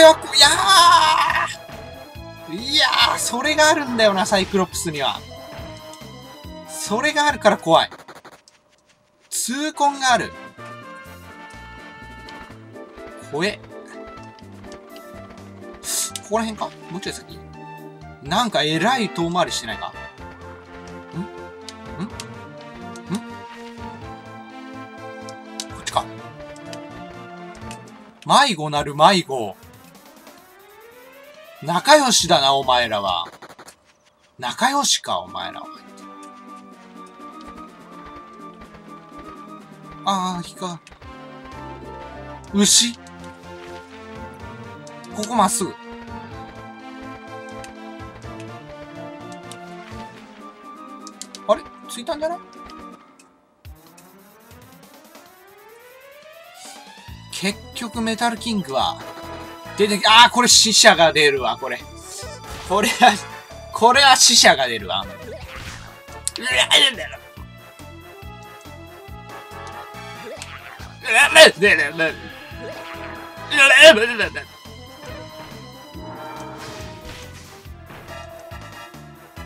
れは、いやーいやー、それがあるんだよな、サイクロプスには。それがあるから怖い。痛恨がある。怖え。ここら辺かもうちょい先なんかえらい遠回りしてないかん？ん？ん？こっちか。迷子なる迷子。仲良しだな、お前らは。仲良しか、お前らは。ああ、引か。牛？ここまっすぐ。あれ？着いたんじゃない？結局メタルキングは、出てき、ああ、これ死者が出るわ、これ。これは、これは死者が出るわ。うわ、なんだろ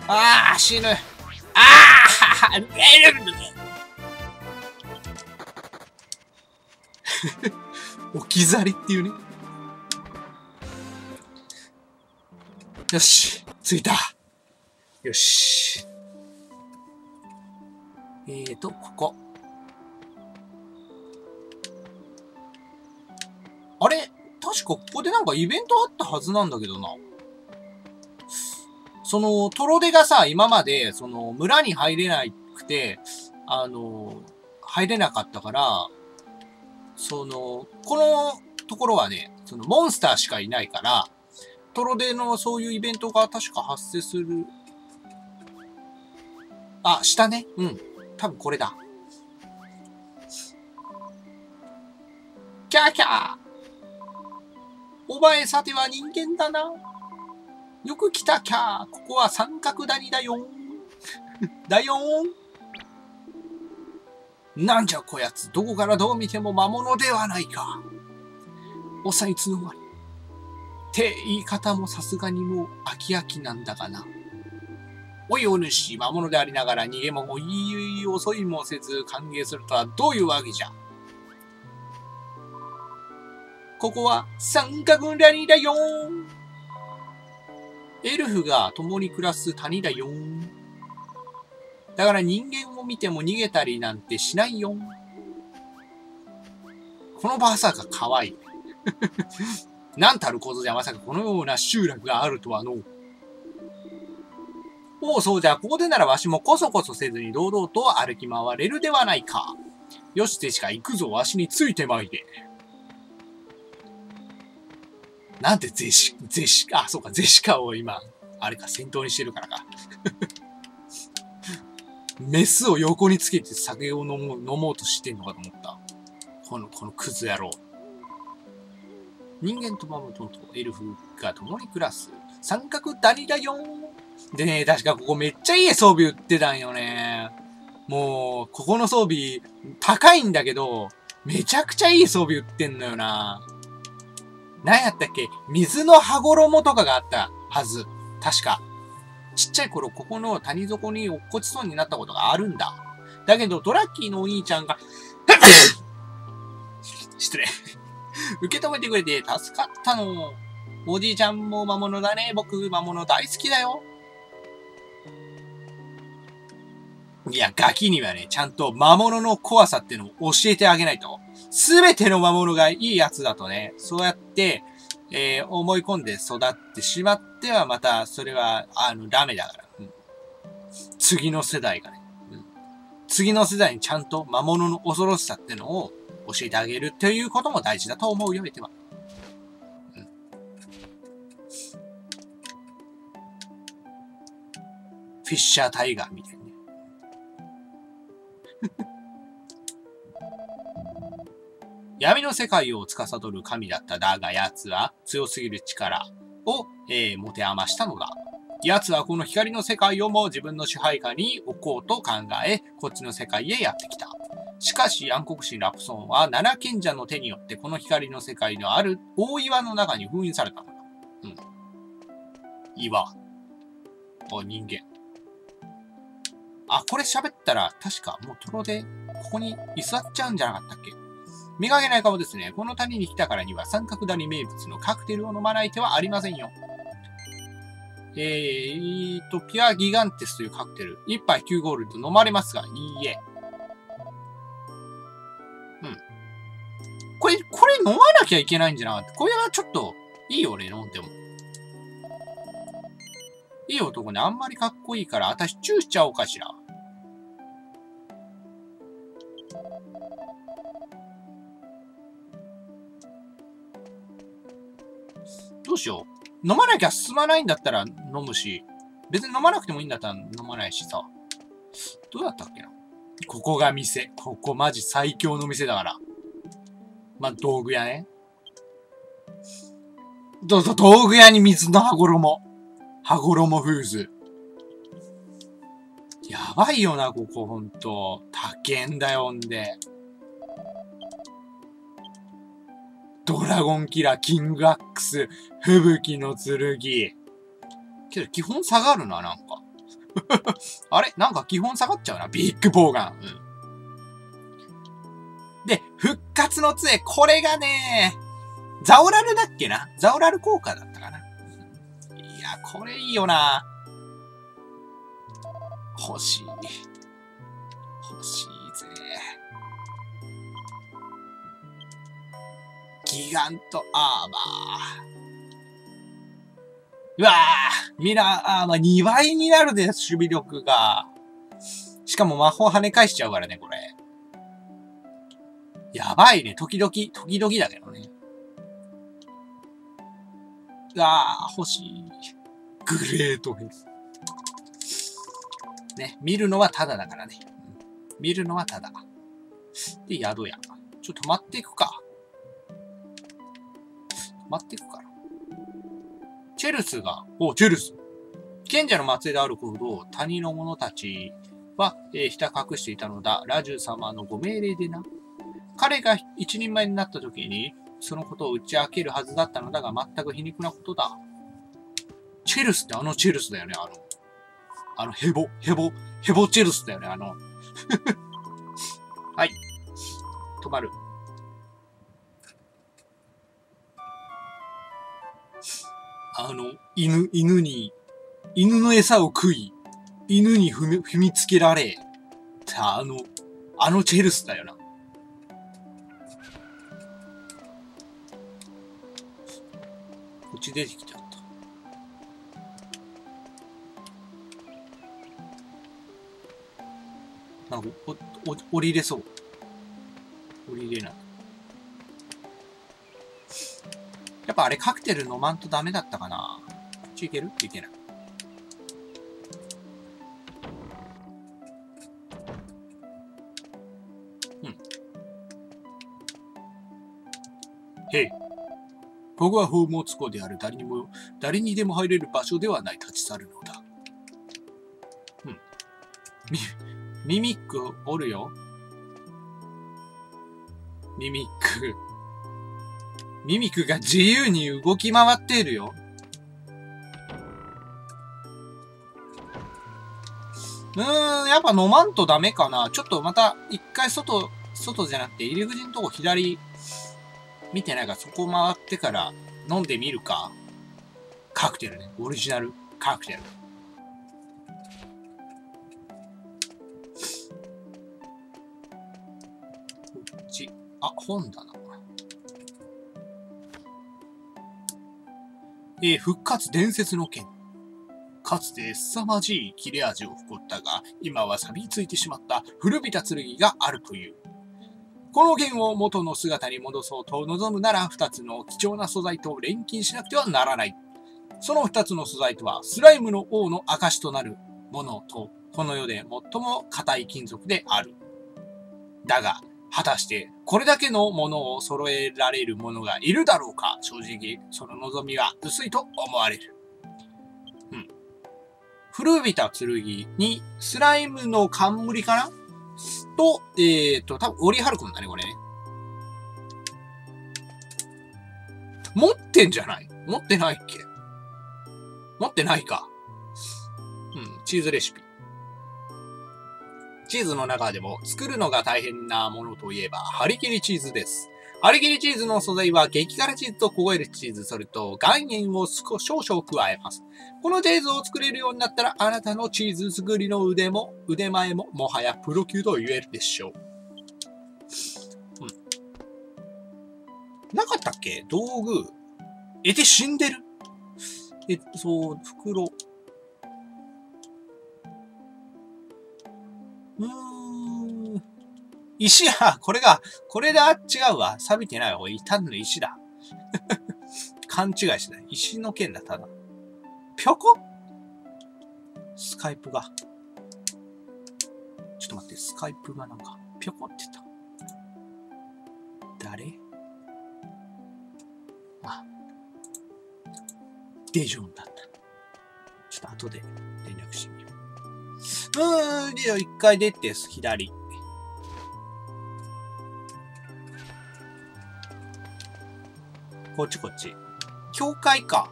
ああ、死ぬ。ああ 置き去りっていうね。よし、着いた。よし。えーと、ここ。あれ確かここでなんかイベントあったはずなんだけどな。その、トロデがさ、今まで、その、村に入れなくて、あの、入れなかったから、その、このところはね、その、モンスターしかいないから、トロデのそういうイベントが確か発生する。あ、下ね。うん。多分これだ。キャーキャーお前さては人間だな。よく来たキャー。ここは三角谷だよ。だよん。なんじゃこやつ。どこからどう見ても魔物ではないか。おさいつの間に。って言い方もさすがにもう飽き飽きなんだがな。おいお主、魔物でありながら逃げもいい遅いもせず歓迎するとはどういうわけじゃ。ここは三角谷だよエルフが共に暮らす谷だよだから人間を見ても逃げたりなんてしないよこのばあさが可愛い。なんたることじゃまさかこのような集落があるとはの。おう、そうじゃ、ここでならわしもこそこそせずに堂々と歩き回れるではないか。よし、でしか行くぞ、わしについてまいれ。なんでゼシ、ゼシカ、あ、そうか、ゼシカを今、あれか、先頭にしてるからか。メスを横につけて酒を飲もう、飲もうとしてんのかと思った。この、このクズ野郎。人間とマムトンとエルフが共に暮らす三角谷だよでね、確かここめっちゃいい装備売ってたんよね。もう、ここの装備高いんだけど、めちゃくちゃいい装備売ってんのよな。何やったっけ？水の羽衣とかがあったはず。確か。ちっちゃい頃、ここの谷底に落っこちそうになったことがあるんだ。だけど、ドラッキーのお兄ちゃんが 失礼 受け止めてくれて助かったの。おじいちゃんも魔物だね。僕、魔物大好きだよ。いや、ガキにはね、ちゃんと魔物の怖さっていうのを教えてあげないと。すべての魔物がいいやつだとね、そうやって、えー、思い込んで育ってしまってはまた、それは、あの、ダメだから。うん、次の世代がね、うん。次の世代にちゃんと魔物の恐ろしさってのを教えてあげるっていうことも大事だと思うよ、ては。フィッシャータイガーみたいな。闇の世界を司る神だっただが奴は強すぎる力を、えー、持て余したのだ。奴はこの光の世界をも自分の支配下に置こうと考え、こっちの世界へやってきた。しかし暗黒神ラプソンは七賢者の手によってこの光の世界のある大岩の中に封印されたのだ。うん。岩。お、人間。あ、これ喋ったら確かもうトロでここに居座っちゃうんじゃなかったっけ？見かけない顔ですね。この谷に来たからには三角谷名物のカクテルを飲まない手はありませんよ。えー、と、ピュアギガンテスというカクテル。1杯9ゴールド飲まれますが、いいえ。これ、これ飲まなきゃいけないんじゃなかった。これはちょっと、いいよね、飲んでも。いい男ね、あんまりかっこいいから、私チューしちゃおうかしら。どうしよう。飲まなきゃ進まないんだったら飲むし、別に飲まなくてもいいんだったら飲まないしさ。どうだったっけなここが店。ここマジ最強の店だから。まあ、道具屋ね。どうぞ、道具屋に水の羽衣。羽衣フーズ。やばいよな、ここほんと。高んだよ、んで。ドラゴンキラー、キングアックス、吹雪の剣。けど基本下がるな、なんか。あれ？なんか基本下がっちゃうな。ビッグボーガン。うん。復活の杖、これがね、ザオラルだっけな？ザオラル効果だったかな？いや、これいいよな。欲しい。欲しいぜ。ギガントアーマー。うわぁミラーアーマー2倍になるで、守備力が。しかも魔法跳ね返しちゃうからね、これ。やばいね。時々、時々だけどね。うわぁ、欲しい。グレートフェス。ね、見るのはタダだからね。見るのはタダ。で、宿屋。ちょっと待っていくか。待っていくから。チェルスが、お、チェルス。賢者の末裔であるほど、谷の者たちは、えー、ひた隠していたのだ。ラジュ様のご命令でな。彼が一人前になった時に、そのことを打ち明けるはずだったのだが、全く皮肉なことだ。チェルスってあのチェルスだよね、あの。あの、ヘボ、ヘボ、ヘボチェルスだよね、あの。はい。止まる。あの、犬、犬に、犬の餌を食い、犬に踏み、踏みつけられ、た、あの、あのチェルスだよな。ち出てきちゃった。なんか、お、お、降りれそう。降りれない。やっぱあれカクテル飲まんとダメだったかなこっち行ける？いけない。ここは宝物庫である誰にも、誰にでも入れる場所ではない立ち去るのだ。うん。ミ、ミミックおるよ。ミミック。ミミックが自由に動き回っているよ。うーん、やっぱ飲まんとダメかな。ちょっとまた、一回外、外じゃなくて入り口のとこ左、見てないからそこ回ってから飲んでみるか。カクテルね。オリジナルカクテル。こっち。あ、本だな。えー、復活伝説の剣。かつて凄まじい切れ味を誇ったが、今は錆びついてしまった古びた剣があるという。この剣を元の姿に戻そうと望むなら二つの貴重な素材と錬金しなくてはならない。その二つの素材とは、スライムの王の証となるものと、この世で最も硬い金属である。だが、果たしてこれだけのものを揃えられる者がいるだろうか正直、その望みは薄いと思われる。うん。古びた剣にスライムの冠かな？と、えっ、ー、と、多分オリハルコンだね、これね。持ってんじゃない？持ってないっけ？持ってないか。うん、チーズレシピ。チーズの中でも作るのが大変なものといえば、張り切りチーズです。ハリキリチーズの素材は激辛チーズと凍えるチーズ、それと岩塩を少々加えます。このチーズを作れるようになったら、あなたのチーズ作りの腕も、腕前も、もはやプロ級と言えるでしょう。うん。なかったっけ？道具。え、で死んでるえ、そう、袋。石や、これが、これだ、違うわ。錆びてないわ。単なる石だ。勘違いしない。石の剣だ、ただ。ぴょこ？スカイプが。ちょっと待って、スカイプがなんか、ぴょこってた。誰？あ、デジョンだった。ちょっと後で連絡してみよう。うーん、で一回出て、左。こっちこっち。教会か。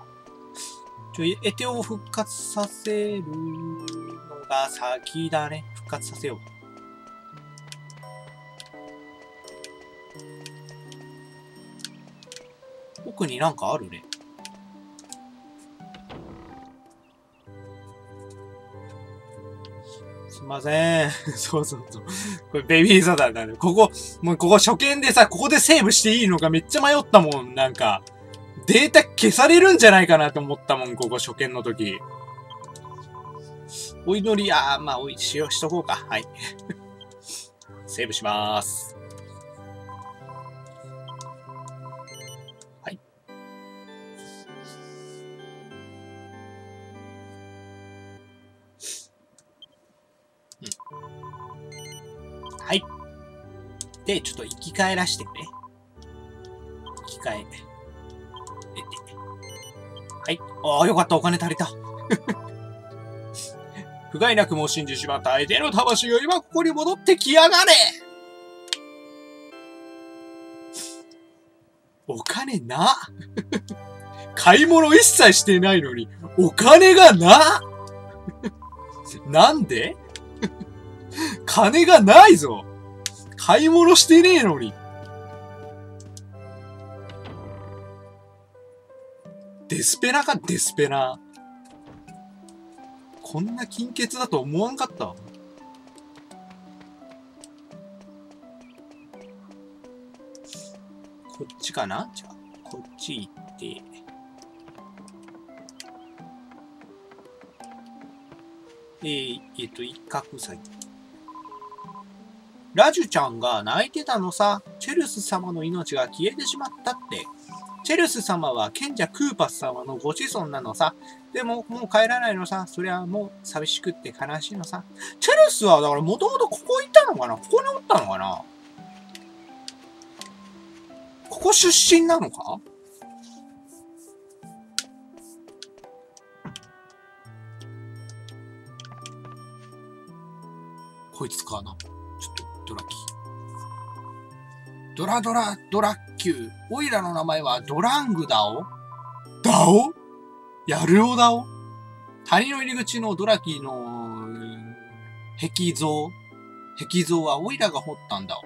ちょ、エテオを復活させるのが先だね。復活させよう。奥になんかあるね。すいません。そうそうそう。これベビーサダーだね。ここ、もうここ初見でさ、ここでセーブしていいのかめっちゃ迷ったもん。なんか。データ消されるんじゃないかなと思ったもん、ここ初見の時。お祈り、あー、まあ、おい、使用、しとこうか。はい。セーブしまーす。で、ちょっと生き返らしてくれ。生き返。はい。ああ、よかった。お金足りた。不甲斐なくも信じしまった相手の魂が今ここに戻ってきやがれお金な。買い物一切してないのに、お金がな。なんで？金がないぞ。買い物してねえのに。デスペラかデスペラ。こんな金欠だと思わんかったこっちかな？じゃあ、こっち行って。えー、えっ、と、一角祭。ラジュちゃんが泣いてたのさ。チェルス様の命が消えてしまったって。チェルス様は賢者クーパス様のご子孫なのさ。でも、もう帰らないのさ。そりゃもう寂しくって悲しいのさ。チェルスは、だからもともとここいたのかなここにおったのかなここ出身なのか？こいつかな、ドラキ。ドラドラ、ドラッ級。オイラの名前はドラングダオダオ？ヤルオダオ谷の入り口のドラキの壁像。壁像はオイラが掘ったんだ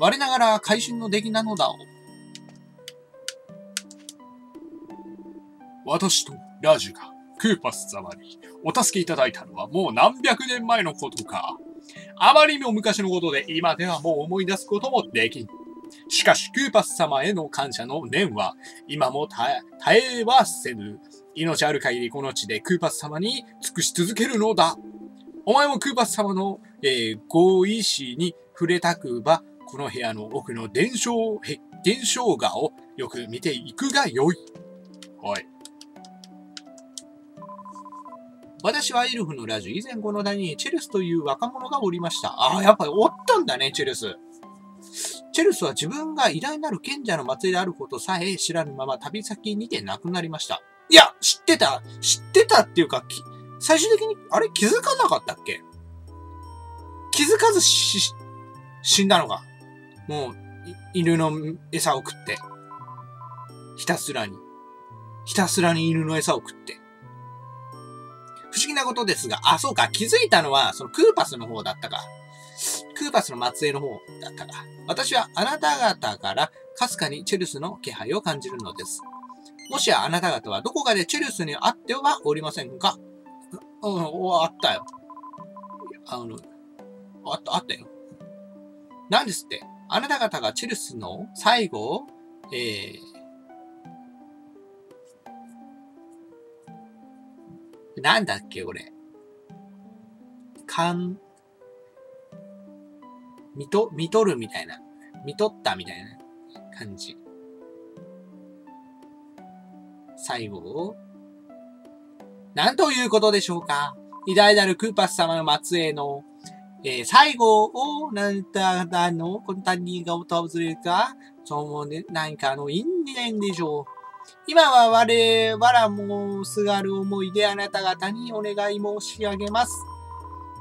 お。我ながら会心の出来なのだお。私とラジュがクーパス様にお助けいただいたのはもう何百年前のことか。あまりにも昔のことで今ではもう思い出すこともできん。しかし、クーパス様への感謝の念は、今も絶えはせぬ。命ある限りこの地でクーパス様に尽くし続けるのだ。お前もクーパス様の、えー、ご意志に触れたくば、この部屋の奥の伝承、伝承画をよく見ていくがよい。はい。私はエルフのラジオ、以前この谷にチェルスという若者がおりました。ああ、やっぱりおったんだね、チェルス。チェルスは自分が偉大なる賢者の末裔であることさえ知らぬまま旅先にて亡くなりました。いや、知ってた知ってたっていうか、最終的に、あれ？気づかなかったっけ？気づかずし、死んだのか。もう、犬の餌を食って。ひたすらに。ひたすらに犬の餌を食って。なことですが、あ、そうか、気づいたのは、そのクーパスの方だったか。クーパスの末裔の方だったか。私はあなた方からかすかにチェルスの気配を感じるのです。もしやあなた方はどこかでチェルスに会ってはおりませんか？うん、あったよ。あの、あった、あったよ。なんですって。あなた方がチェルスの最後を、えー、なんだっけ、俺。かん、見と、見とるみたいな。見とったみたいな感じ。最後、なんということでしょうか偉大なるクーパス様の末裔の、えー、最後を、なんただの、この他人が訪れるか、そうもね、何かの因縁でしょう。今は我々もすがる思いであなた方にお願い申し上げます。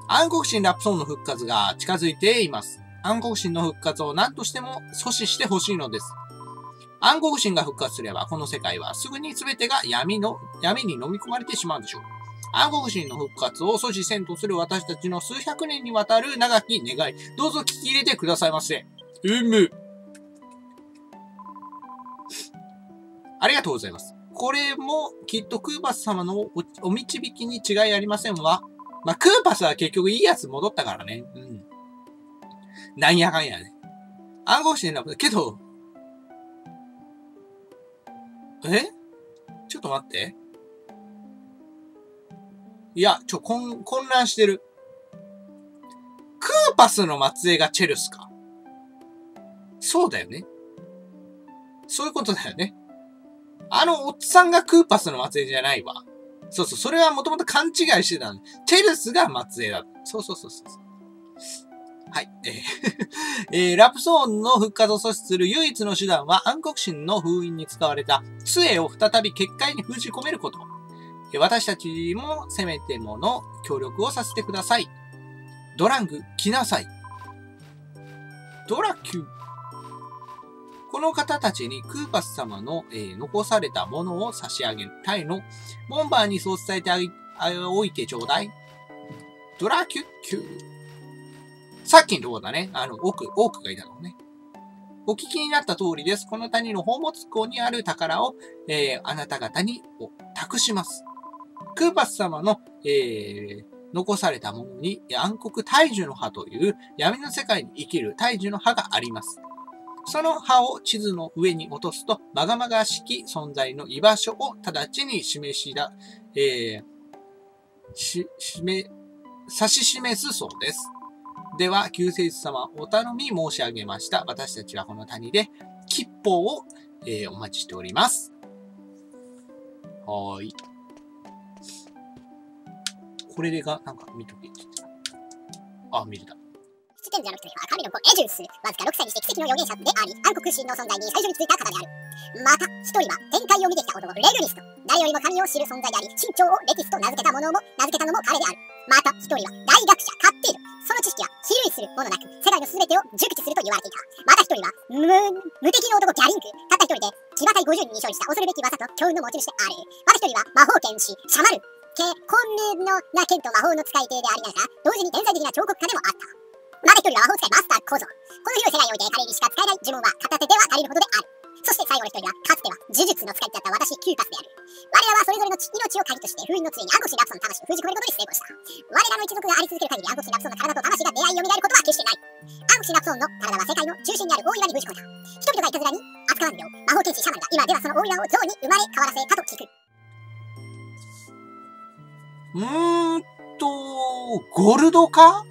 暗黒神ラプソンの復活が近づいています。暗黒神の復活を何としても阻止してほしいのです。暗黒神が復活すれば、この世界はすぐに全てが闇の、闇に飲み込まれてしまうでしょう。暗黒神の復活を阻止せんとする私たちの数百年にわたる長き願い、どうぞ聞き入れてくださいませ。うむ。ありがとうございます。これもきっとクーパス様のおお導きに違いありませんわ。まあ、クーパスは結局いいやつ戻ったからね。うん。なんやかんやね。暗号してんだけど、え？ちょっと待って。いや、ちょ、混、混乱してる。クーパスの末裔がチェルスか。そうだよね。そういうことだよね。あのおっさんがクーパスの末裔じゃないわ。そうそう、それはもともと勘違いしてたんチェルスが末裔だ。そうそうそうそう。はい。えー えー、ラプソーンの復活を阻止する唯一の手段は暗黒神の封印に使われた杖を再び結界に封じ込めること。私たちもせめてもの協力をさせてください。ドラング、来なさい。ドラキュこの方たちにクーパス様の、えー、残されたものを差し上げたいの。ボンバーにそう伝えておいてちょうだい。ドラキュッキュさっきのとこだね。あの、奥、多くがいたのね。お聞きになった通りです。この谷の宝物庫にある宝を、えー、あなた方に託します。クーパス様の、えー、残されたものに暗黒大樹の葉という闇の世界に生きる大樹の葉があります。その葉を地図の上に落とすと、まがまがしき存在の居場所を直ちに示しだ、えー、し、しめ、指し示すそうです。では、救世主様、お頼み申し上げました。私たちはこの谷で、吉報を、えー、お待ちしております。はーい。これでが、なんか見とけって言った。あ、見れた。天者の人は神の子エジュース。わずか6歳にして奇跡の預言者であり、暗黒神の存在に最初についた方である。また、一人は天界を見てきた男、レグリスト。誰よりも神を知る存在であり、身長をレティスと名付けたものも、名付けたのも彼である。また、一人は大学者、カッティル。その知識は比類するものなく、世界の全てを熟知すると言われていた。また一人は、無、無敵の男ギャリンク。たった一人で、騎馬隊50人に勝利した恐るべき技と強運の持ち主である。また一人は、魔法剣士、シャマル。系、本音のな剣と魔法の使い手でありながら、同時に天才的な彫刻家でもあった。また一人は魔法使いマスター小僧。この広い世界において彼にしか使えない呪文は片手では足りるほどである。そして最後の一人は、かつては呪術の使いだった私、キューパスである。我らはそれぞれの命を鍵として、封印の杖に暗黒神ラプソンの魂を封じ込めることに成功した。我らの一族があり続ける限り、暗黒神ラプソンの体と魂が出会いを見られることは決してない。暗黒神ラプソンの体は世界の中心にある大岩に封じ込めた。人々がいたずらに扱わんよう、魔法剣士シャマンが今ではその大岩を像に生まれ変わらせたと聞く。うーんと、ゴルドか？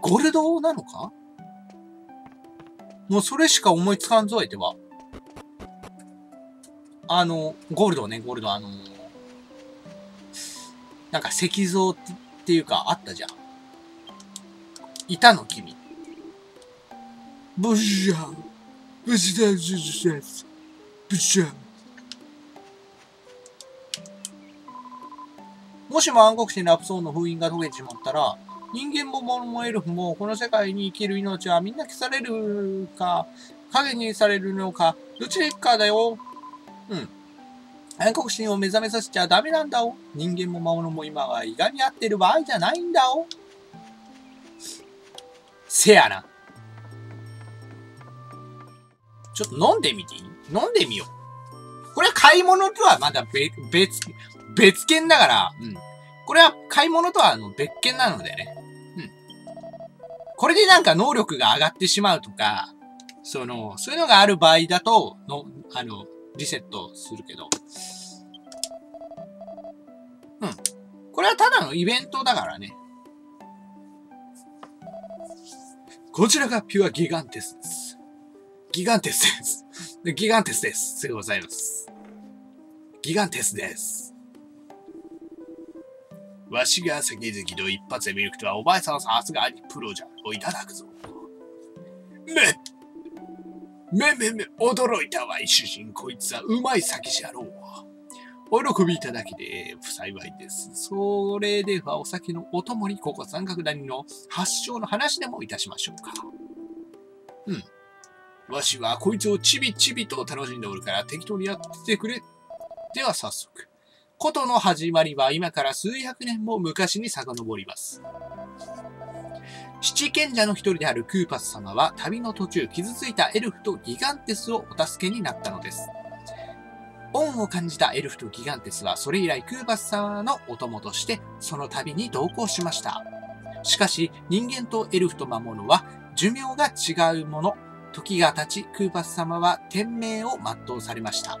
ゴルドなのか？もうそれしか思いつかんぞ、相手は。あの、ゴールドね、ゴールド、あのなんか石像っていうか、あったじゃん。いたの、君。ブシャン。ブシャン、ブシャン。ブシャン。もしも暗黒神ラプソーンの封印が解けてしまったら、人間も物もエルフもこの世界に生きる命はみんな消されるか、影にされるのか、どちらかだよ。うん。暗黒心を目覚めさせちゃダメなんだお。人間も魔物も今は胃がに合ってる場合じゃないんだお。せやな。ちょっと飲んでみていい？飲んでみよう。これは買い物とはまだ別、別、別件だから、うん。これは買い物とはあの別件なのでね。これでなんか能力が上がってしまうとか、その、そういうのがある場合だと、の、あの、リセットするけど。うん。これはただのイベントだからね。こちらがピュアギガンテスです。ギガンテスです。ギガンテスです。でございます。ギガンテスです。わしが先々と一発で見るとはお前さんはさすがにプロじゃをいただくぞ。め、めめめ、驚いたわい、主人。こいつはうまい酒じゃろう。お喜びいただきで幸いです。それではお酒のお供にここ三角谷の発祥の話でもいたしましょうか。うん。わしはこいつをちびちびと楽しんでおるから適当にやってくれ。では早速。ことの始まりは今から数百年も昔に遡ります。七賢者の一人であるクーパス様は旅の途中傷ついたエルフとギガンテスをお助けになったのです。恩を感じたエルフとギガンテスはそれ以来クーパス様のお供としてその旅に同行しました。しかし人間とエルフと魔物は寿命が違うもの。時が経ち、クーパス様は天命を全うされました。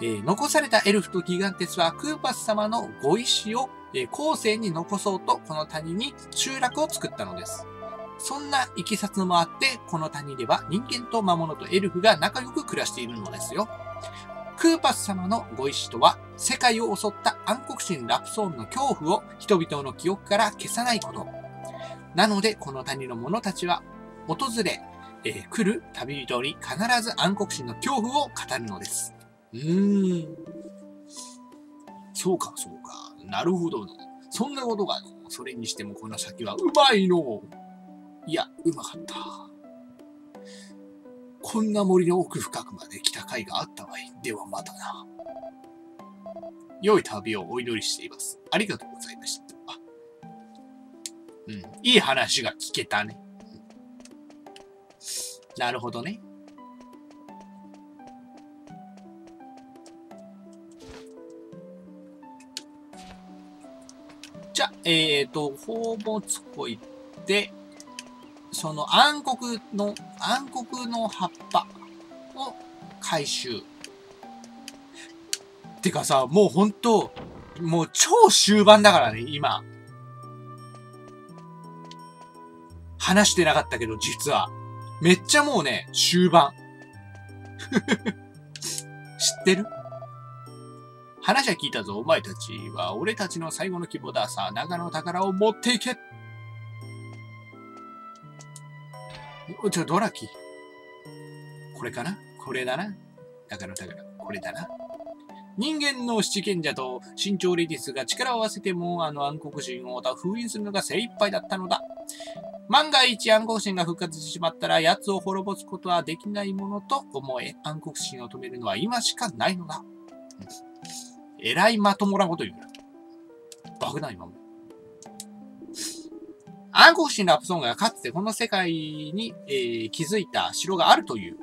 えー、残されたエルフとギガンテスはクーパス様のご意志を、え、後世に残そうとこの谷に集落を作ったのです。そんな行きさつもあって、この谷では人間と魔物とエルフが仲良く暮らしているのですよ。クーパス様のご意志とは、世界を襲った暗黒神ラプソーンの恐怖を人々の記憶から消さないこと。なので、この谷の者たちは、訪れ、えー、来る旅人に必ず暗黒神の恐怖を語るのです。うーん。そうか、そうか。なるほどの。そんなことが。それにしてもこの先はうまいの。いや、うまかった。こんな森の奥深くまで来た甲斐があったわい。ではまたな。良い旅をお祈りしています。ありがとうございました。うん。いい話が聞けたね。なるほどね。ゃあ、えっ、ー、と、宝物庫行って、その暗黒の、暗黒の葉っぱを回収。てかさ、もうほんと、もう超終盤だからね、今。話してなかったけど、実は。めっちゃもうね、終盤。知ってる？話は聞いたぞ、お前たちは俺たちの最後の希望だ。さあ、長の宝を持っていけおちょ、ドラキ。これかな？これだな。長の宝。これだな。人間の七賢者と身長レディスが力を合わせてもあの暗黒人を封印するのが精一杯だったのだ。万が一暗黒神が復活してしまったら奴を滅ぼすことはできないものと思え、暗黒神を止めるのは今しかないのだ。えらいまともなこと言うな。バグな、今も。暗黒神ラプソンがかつてこの世界に、えー、築いた城があるという。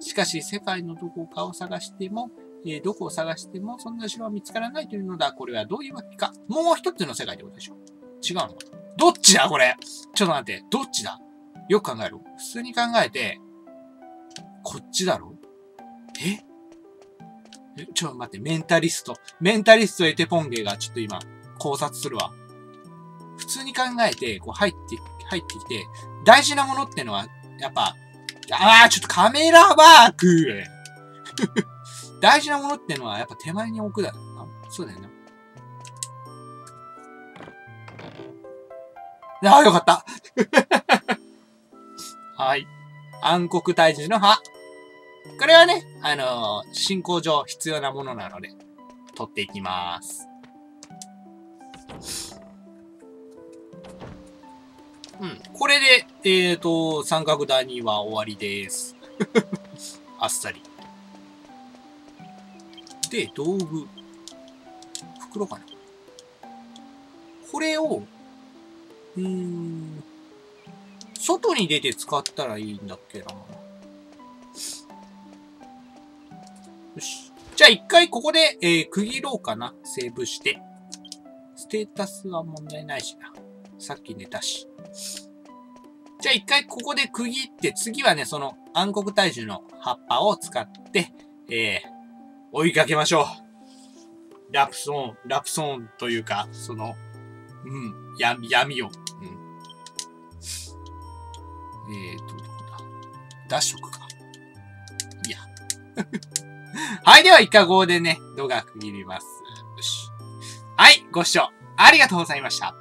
しかし、世界のどこかを探しても、えー、どこを探しても、そんな城は見つからないというのだ。これはどういうわけか。もう一つの世界ってことでしょ違うのかどっちだこれちょっと待って。どっちだよく考えろ。普通に考えて、こっちだろえ？ちょ、待って、メンタリスト。メンタリストエテポンゲがちょっと今、考察するわ。普通に考えて、こう入って、入ってきて、大事なものってのは、やっぱ、ああ、ちょっとカメラワーク 大事なものってのは、やっぱ手前に置くだろうな。そうだよね。ああ、よかった。はい。暗黒退治の葉。これはね、あのー、進行上必要なものなので、取っていきます。うん。これで、えっ、ー、と、三角谷は終わりです。あっさり。で、道具。袋かなこれを、うーん、外に出て使ったらいいんだっけな。じゃあ一回ここで、えー、区切ろうかな。セーブして。ステータスは問題ないしな。さっき寝たし。じゃあ一回ここで区切って、次はね、その暗黒大樹の葉っぱを使って、えー、追いかけましょう。ラプソーン、ラプソーンというか、その、うん、闇、闇を。うん。えーと、どこだ？ダッシュか。いや。はい、では一回ここでね、動画区切ります。よし。はい、ご視聴ありがとうございました。